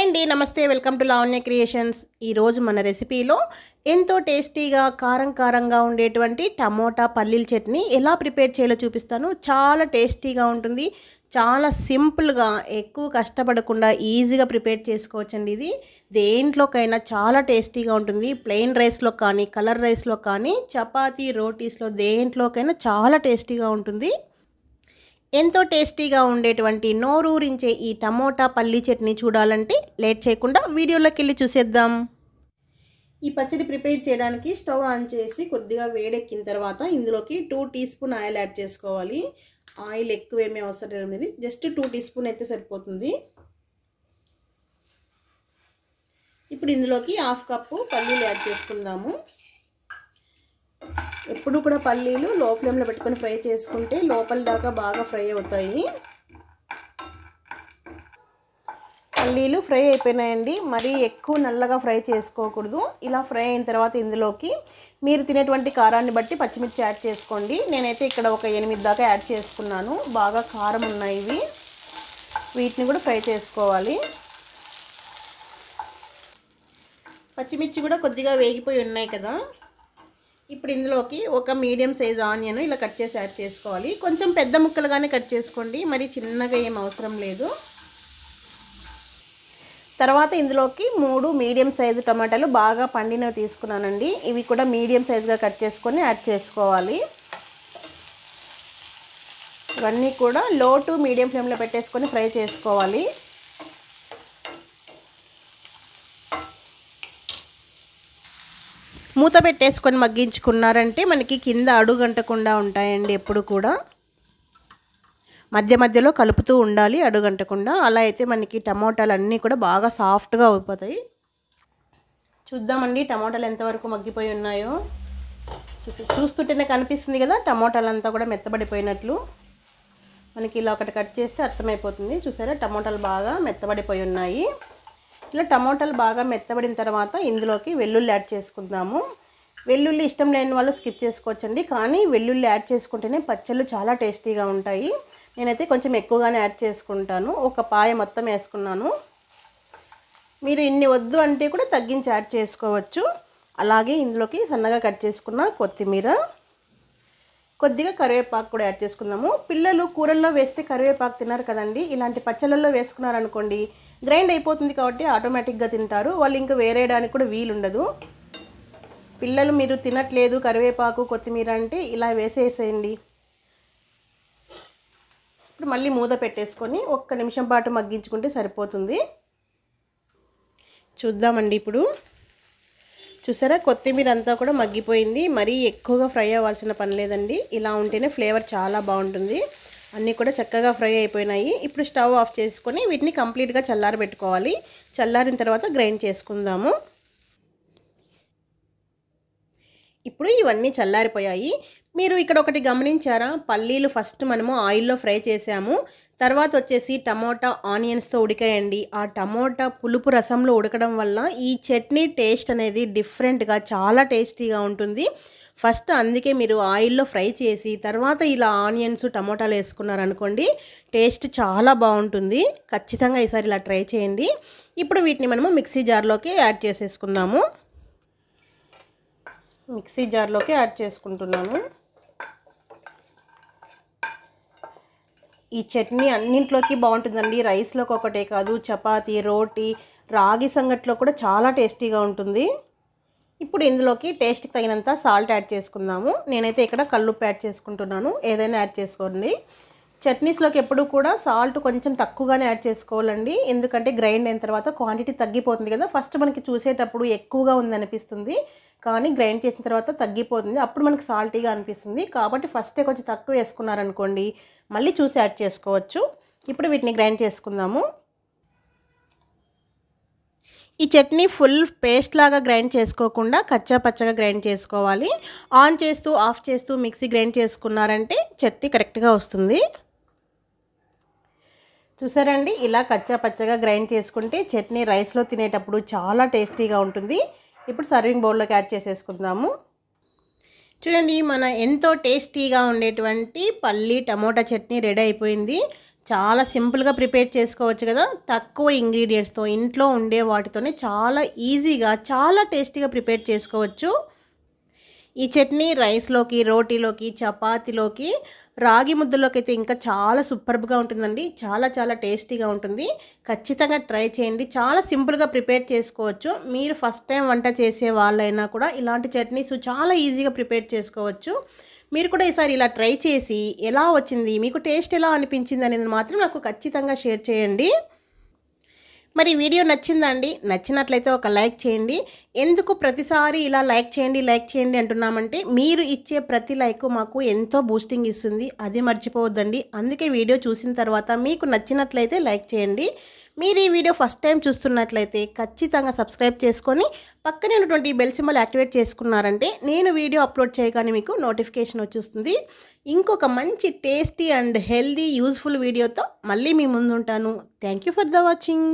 అండి నమస్తే welcome to Lavanya creations. ఈరోజు మన రెసిపీలో ఎంతో టేస్టీగా కారం కారంగా ఉండేటువంటి టమోటా పల్లీల చట్నీ ఎలా ప్రిపేర్ చేయాలో చూపిస్తాను. చాలా టేస్టీగా ఉంటుంది. చాలా సింపుల్గా ఎక్కువ కష్టపడకుండా ఈజీగా ప్రిపేర్ చేసుకోవచ్చండి ఇది. దేంట్లోకైనా చాలా టేస్టీగా ఉంటుంది. ప్లెయిన్ రైస్లో కానీ కలర్ రైస్లో కానీ చపాతీ రోటీస్లో దేంట్లోకైనా చాలా టేస్టీగా ఉంటుంది. ఎంతో టేస్టీగా ఉండేటువంటి నోరూరించే ఈ టమోటా పల్లీ చట్నీ చూడాలంటే లేట్ చేయకుండా వీడియోలోకి వెళ్ళి చూసేద్దాం. ఈ పచ్చడి ప్రిపేర్ చేయడానికి స్టవ్ ఆన్ చేసి కొద్దిగా వేడెక్కిన తర్వాత ఇందులోకి two tea spoon oil add చేసుకోవాలి. ఆయిల్ ఎక్కువ ఏమీ అవసరం లేదు జస్ట్ టూ టీ స్పూన్ అయితే సరిపోతుంది. ఇప్పుడు ఇందులోకి హాఫ్ కప్పు పల్లీలు యాడ్ చేసుకుందాము. ఎప్పుడు కూడా పల్లీలు లో ఫ్లేమ్లో పెట్టుకొని ఫ్రై చేసుకుంటే లోపల దాకా బాగా ఫ్రై అవుతాయి. పల్లీలు ఫ్రై అయిపోయినాయండి. మరీ ఎక్కువ నల్లగా ఫ్రై చేసుకోకూడదు. ఇలా ఫ్రై అయిన తర్వాత ఇందులోకి మీరు తినేటువంటి కారాన్ని బట్టి పచ్చిమిర్చి యాడ్ చేసుకోండి. నేనైతే ఇక్కడ ఒక ఎనిమిది దాకా యాడ్ చేసుకున్నాను. బాగా కారం ఉన్నాయి ఇవి. వీటిని కూడా ఫ్రై చేసుకోవాలి. పచ్చిమిర్చి కూడా కొద్దిగా వేగిపోయి ఉన్నాయి కదా. ఇప్పుడు ఇందులోకి ఒక మీడియం సైజ్ ఆనియన్ ఇలా కట్ చేసి యాడ్ చేసుకోవాలి. కొంచెం పెద్ద ముక్కలుగానే కట్ చేసుకోండి. మరి చిన్నగా ఏం అవసరం లేదు. తర్వాత ఇందులోకి మూడు మీడియం సైజు టమాటాలు బాగా పండినవి తీసుకున్నానండి. ఇవి కూడా మీడియం సైజుగా కట్ చేసుకొని యాడ్ చేసుకోవాలి. ఇవన్నీ కూడా లో టు మీడియం ఫ్లేమ్లో పెట్టేసుకొని ఫ్రై చేసుకోవాలి. మూత పెట్టేసుకొని మగ్గించుకున్నారంటే మనకి కింద అడుగంటకుండా ఉంటాయండి ఎప్పుడు కూడా. మధ్య మధ్యలో కలుపుతూ ఉండాలి అడుగంటకుండా. అలా అయితే మనకి టమోటాలు అన్నీ కూడా బాగా సాఫ్ట్గా అయిపోతాయి. చూద్దామండి టమోటాలు ఎంతవరకు మగ్గిపోయి ఉన్నాయో. చూసి చూస్తుంటేనే కనిపిస్తుంది కదా టమోటాలు అంతా కూడా మెత్తబడిపోయినట్లు. మనకి ఇలా ఒకటి కట్ చేస్తే అర్థమైపోతుంది. చూసారా? టమోటాలు బాగా మెత్తబడిపోయి ఉన్నాయి. ఇలా టమోటాలు బాగా మెత్తబడిన తర్వాత ఇందులోకి వెల్లుల్లి యాడ్ చేసుకుందాము. వెల్లుల్లి ఇష్టం లేని వాళ్ళు స్కిప్ చేసుకోవచ్చండి. కానీ వెల్లుల్లి యాడ్ చేసుకుంటేనే పచ్చళ్ళు చాలా టేస్టీగా ఉంటాయి. నేనైతే కొంచెం ఎక్కువగానే యాడ్ చేసుకుంటాను. ఒక పాయ మొత్తం వేసుకున్నాను. మీరు ఇన్ని వద్దు అంటే కూడా తగ్గించి యాడ్ చేసుకోవచ్చు. అలాగే ఇందులోకి సన్నగా కట్ చేసుకున్న కొత్తిమీర కొద్దిగా కరివేపాకు కూడా యాడ్ చేసుకుందాము. పిల్లలు కూరల్లో వేస్తే కరివేపాకు తిన్నారు కదండి. ఇలాంటి పచ్చళ్ళల్లో వేసుకున్నారనుకోండి గ్రైండ్ అయిపోతుంది కాబట్టి ఆటోమేటిక్గా తింటారు. వాళ్ళు ఇంకా వేరేయడానికి కూడా వీలుండదు. పిల్లలు మీరు తినట్లేదు కరివేపాకు కొత్తిమీర అంటే ఇలా వేసేసేయండి. ఇప్పుడు మళ్ళీ మూత పెట్టేసుకొని ఒక్క నిమిషం పాటు మగ్గించుకుంటే సరిపోతుంది. చూద్దామండి ఇప్పుడు. చూసారా? కొత్తిమీర అంతా కూడా మగ్గిపోయింది. మరీ ఎక్కువగా ఫ్రై అవ్వాల్సిన పని లేదండి. ఇలా ఉంటేనే ఫ్లేవర్ చాలా బాగుంటుంది. అన్నీ కూడా చక్కగా ఫ్రై అయిపోయినాయి. ఇప్పుడు స్టవ్ ఆఫ్ చేసుకొని వీటిని కంప్లీట్గా చల్లారబెట్టుకోవాలి. చల్లారిన తర్వాత గ్రైండ్ చేసుకుందాము. ఇప్పుడు ఇవన్నీ చల్లారిపోయాయి. మీరు ఇక్కడ ఒకటి గమనించారా? పల్లీలు ఫస్ట్ మనము ఆయిల్లో ఫ్రై చేసాము. తర్వాత వచ్చేసి టమోటా ఆనియన్స్తో ఉడికాయండి. ఆ టమోటా పులుపు రసంలో ఉడకడం వల్ల ఈ చట్నీ టేస్ట్ అనేది డిఫరెంట్గా చాలా టేస్టీగా ఉంటుంది. ఫస్ట్ అందుకే మీరు ఆయిల్లో ఫ్రై చేసి తర్వాత ఇలా ఆనియన్స్ టమోటాలు వేసుకున్నారనుకోండి టేస్ట్ చాలా బాగుంటుంది. ఖచ్చితంగా ఈసారి ఇలా ట్రై చేయండి. ఇప్పుడు వీటిని మనము మిక్సీ జార్లోకి యాడ్ చేసేసుకుందాము. మిక్సీ జార్లోకి యాడ్ చేసుకుంటున్నాము. ఈ చట్నీ అన్నింట్లోకి బాగుంటుందండి. రైస్లోకి ఒకటే కాదు చపాతీ రోటీ రాగి సంగట్లో కూడా చాలా టేస్టీగా ఉంటుంది. ఇప్పుడు ఇందులోకి టేస్ట్కి తగినంత సాల్ట్ యాడ్ చేసుకుందాము. నేనైతే ఇక్కడ కల్లుప్పు యాడ్ చేసుకుంటున్నాను. ఏదైనా యాడ్ చేసుకోండి. చట్నీస్లోకి ఎప్పుడు కూడా సాల్ట్ కొంచెం తక్కువగానే యాడ్ చేసుకోవాలండి. ఎందుకంటే గ్రైండ్ అయిన తర్వాత క్వాంటిటీ తగ్గిపోతుంది కదా. ఫస్ట్ మనకి చూసేటప్పుడు ఎక్కువగా ఉందనిపిస్తుంది కానీ గ్రైండ్ చేసిన తర్వాత తగ్గిపోతుంది. అప్పుడు మనకి సాల్టీగా అనిపిస్తుంది. కాబట్టి ఫస్టే కొంచెం తక్కువ వేసుకున్నారనుకోండి మళ్ళీ చూసి యాడ్ చేసుకోవచ్చు. ఇప్పుడు వీటిని గ్రైండ్ చేసుకుందాము. ఈ చట్నీ ఫుల్ పేస్ట్ లాగా గ్రైండ్ చేసుకోకుండా కచ్చా పచ్చగా గ్రైండ్ చేసుకోవాలి. ఆన్ చేస్తూ ఆఫ్ చేస్తూ మిక్సీ గ్రైండ్ చేసుకున్నారంటే చట్నీ కరెక్ట్గా వస్తుంది. చూసారండి? ఇలా కచ్చా పచ్చగా గ్రైండ్ చేసుకుంటే చట్నీ రైస్లో తినేటప్పుడు చాలా టేస్టీగా ఉంటుంది. ఇప్పుడు సర్వింగ్ బౌల్లోకి యాడ్ చేసేసుకుందాము. చూడండి మన ఎంతో టేస్టీగా ఉండేటువంటి పల్లి టమోటా చట్నీ రెడీ అయిపోయింది. చాలా సింపుల్గా ప్రిపేర్ చేసుకోవచ్చు కదా. తక్కువ ఇంగ్రీడియంట్స్తో ఇంట్లో ఉండే వాటితోనే చాలా ఈజీగా చాలా టేస్టీగా ప్రిపేర్ చేసుకోవచ్చు. ఈ చట్నీ రైస్లోకి రోటీలోకి చపాతీలోకి రాగి ముద్దలోకి అయితే ఇంకా చాలా సూపర్బ్గా ఉంటుందండి. చాలా చాలా టేస్టీగా ఉంటుంది. ఖచ్చితంగా ట్రై చేయండి. చాలా సింపుల్గా ప్రిపేర్ చేసుకోవచ్చు. మీరు ఫస్ట్ టైం వంట చేసే వాళ్ళైనా కూడా ఇలాంటి చట్నీస్ చాలా ఈజీగా ప్రిపేర్ చేసుకోవచ్చు. మీరు కూడా ఈసారి ఇలా ట్రై చేసి ఎలా వచ్చింది? మీకు టేస్ట్ ఎలా అనిపించింది అనేది మాత్రం నాకు ఖచ్చితంగా షేర్ చేయండి. మరి వీడియో నచ్చిందండి నచ్చినట్లయితే ఒక లైక్ చేయండి. ఎందుకు ప్రతిసారి ఇలా లైక్ చేయండి లైక్ చేయండి అంటున్నామంటే మీరు ఇచ్చే ప్రతి లైక్ మాకు ఎంతో బూస్టింగ్ ఇస్తుంది. అది మర్చిపోవద్దండి. అందుకే వీడియో చూసిన తర్వాత మీకు నచ్చినట్లయితే లైక్ చేయండి. మీరు ఈ వీడియో ఫస్ట్ టైం చూస్తున్నట్లయితే ఖచ్చితంగా సబ్స్క్రైబ్ చేసుకొని పక్కనే ఉన్నటువంటి బెల్ సింబల్ యాక్టివేట్ చేసుకున్నారంటే నేను వీడియో అప్లోడ్ చేయగానే మీకు నోటిఫికేషన్ వచ్చేస్తుంది. ఇంకొక మంచి టేస్టీ అండ్ హెల్దీ యూజ్ఫుల్ వీడియోతో మళ్ళీ మీ ముందు ఉంటాను thank you for the watching.